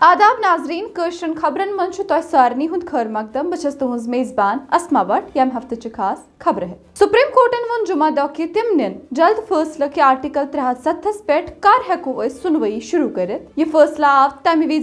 आदाब नाजरीन कशरन खबरन मन तह सारे हूँ खर मकदम बस तुज मेजबान असमा भट यम हफ्त खास खबर है सुप्रीम कोर्टन वो जुमा दह कि तिम निन जल्द फैसला कि आर्टिकल त्रे हथ सत्थस पे कर हेको सुनवई शुरू कर फैसला आव तमें वि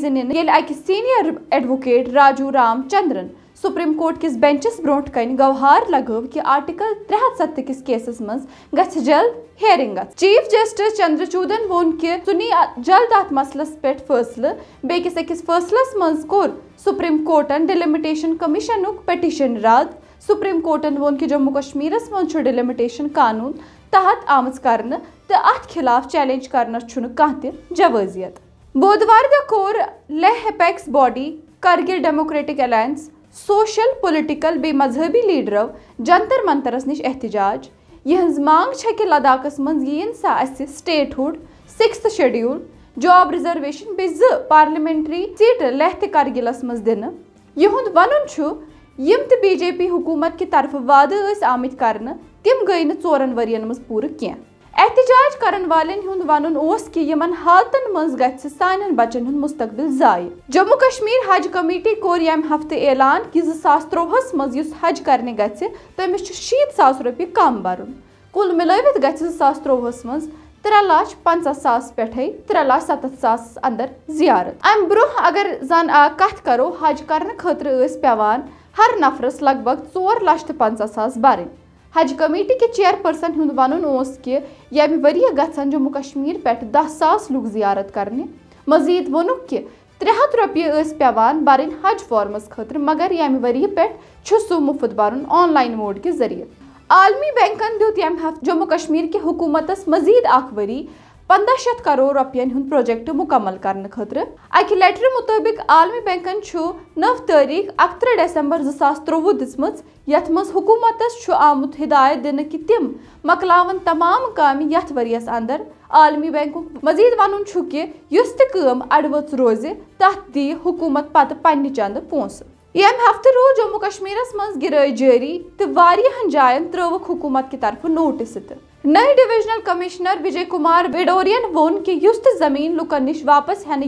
अक senior advocate Raju Ramachandran supreme court किस बेंचस ब्रोट कन गवार लगव कि आर्टिकल त्रे हथ सत्त किस केसस मज गछ जल्द हेयरिंग चीफ जस्टिस चंद्रचूदन वोन कि सुनी जल्द अत मसलस पे फैसले बेकिस अकिस फैसलस मज कोर सुप्रीम कोर्टन डिलिमिटेशन कमीशन पटिशन रद्द सुप्रीम कोर्टन वोन कि जम्मू कश्मीर मज डिलिमिटेशन कानून तहत आम कर अत खिलाफ चैलेंज करना कह जवाजियत बुधवार दह core Leh apex body Kargil democratic alliance social political बे मजहबी लीडरों जंतर मंतरस नश एहतजाज। यह मांग है कि लद्दाखस मज यीन सा अस statehood six schedule job reservation बे जो पार्लियामेंट्री सीट लहत करगिलस मज दिन। यहुंद वन यम तो बीजेपी हुकूमत कि तरफ़ वाद आमत कर तम गई ोरन वरियन मज पूर कह एहतजाज करन वालें हुंद वनुन ओस कि यमन हालतन मज गछ सानन बचन हुंद जाय जम्मू कश्मीर हज कमेटी कोर यम हफ़्ते ऐलान कि 2013 मज युस हज करने गछ तमिस शीत सास रुपये कम भरुन कुल मिलवित गछ 2013 मज त्रे लाख पंचा सास त्रे लाख सतत सास अंदर जियारत अम ब्रोह अगर जन कत करो हज करने खतर पेवान हर नफरस लगभग चोर लाख पंचा सास भरन हज कमेटी के चेयरपर्सन हूँ वन कि, यम वरी गन जम्मू कश्मीर पे दह सास लूक जियारत कर मजीद वोनुक कि त्रे हथ रुपये पेवान भर हज फॉर्मस खतर, मगर यम वरी पे सह मुफ़्त बरन ऑनलाइन मोड के ज़रिए। आलमी बैंकन दुत यम जम्मू कश्मीर के हुकूमत मजीद अख वरी पंद्रह शत करोड़ रुपयन हूँ प्रोजेक्ट मुकम्मल खतर। अक लेटर मुताबिक आलमी बैंकन नव तारीख अकत्र डिसंबर जो सास त्रोवु दिसम यथ मज हुकूमत आमुत हिदायत दिन कि तिम मकलावन तमाम काम वरियस अंदर। आलमी बैंक मजीद वन कि युस तम अड़वच रोज तथ दी हुकूमत पत पन्ने चंद पोस। यम हफ्त रो जम्मू कश्मीर मज गिराई जारी तो जायन त्रवक हुकूमत की तरफ़ नोटिस नए डिविजनल कमिश्नर विजय कुमार बिडोरियन वोन कि युस ज़मीन लुकन निश वापस हेन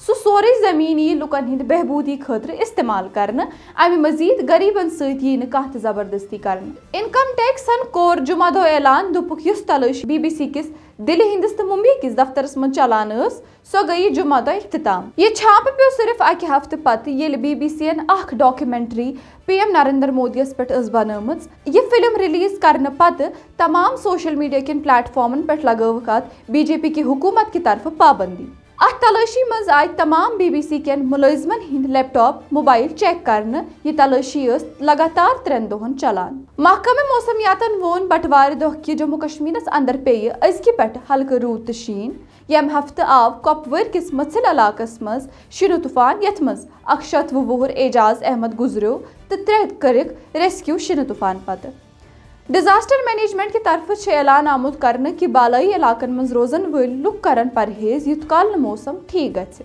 सह सोरे ज़मीन यी लुकन हिंद बहबूदी खतर इस्तेमाल कर अमि मजीद गरीबन सही कह ज़बरदस्ती कर इनकम टैक्सन कोर जुमा दो ऐलान दुपुक युस तलाशी बी बी सी किस दिल्ली हिंदस तो मुंबई किस दफ्तरस मन चलान सो गई जुमा दो इख्तिताम। यह छाप पे सिर्फ़ अक हफ्त पत ये बी बी सी यन अख डॉक्यूमेंट्री पी एम नरेंद्र मोदियस पे बन यह फ़िल्म रिलीज़ करने पत तमाम सोशल मीडिया किन प्लेटफॉर्मन पे लगवक बीजेपी की हुकूमत की तरफ़ पाबंदी। अत तलाशी मज आय तमाम बी बी सी कन मुलजमन हिंद लैपटॉप मोबाइल चेक कर यह तलाशी लगातार त्रेन दोहन चलान। महकमे मौसमियात वोन बटवार दह कि जम्मू कश्मीर अंदर पे अजकि पे हल्क रूद तो शीन। यम हफ्त आव कपवर किस मथिल इलाकस मज शिन तूफ़ान यथ मज। वुहर एजाज अहमद गुजरो तो त्रे कर रेस्क्यू शिन तूफ़ान पत्। डिजास्टर मैनेजमेंट की तरफ़ से ऐलान आमुद कर कि बालई इलाकन मज रोजन वल लुक कर परहेज युत काल मौसम ठीक गि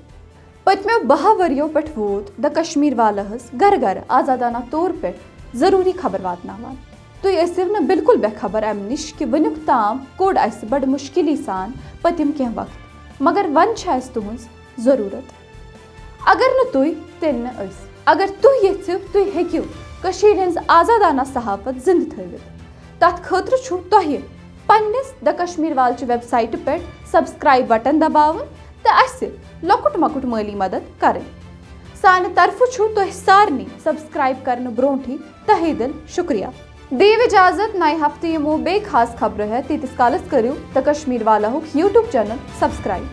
पत्मो बह वो पे वोत द कश्मीर वालहस, घर घर, आजादाना तौर पे ज़रूरी खबर वातान तुव तो बिल्कुल बेखबर अम नश कि वनुक ताम कोड अस बड़ मुश्किल सान पतिम कह वक्त, मगर वन तुज ज़रूरत। अगर न तु तेल अगर तुह यू तुह हूँ आजादाना सहाफत जिंद थ तथ खतर तुह द कश्मीर वाल वेबसाइट पे सब्सक्राइब बटन दबाव तो लकुट मकुट माली मदद कर। सान तरफ़ तुह सारे सब्सक्राइब करने ब्रोही तहे दिल शुक्रिया। दीव इजाज़त, नए हफ़्ते यमो बे खास खबर है, तीतिस कालस करू द कश्मीर वाला यूट्यूब चैनल सब्सक्राइब।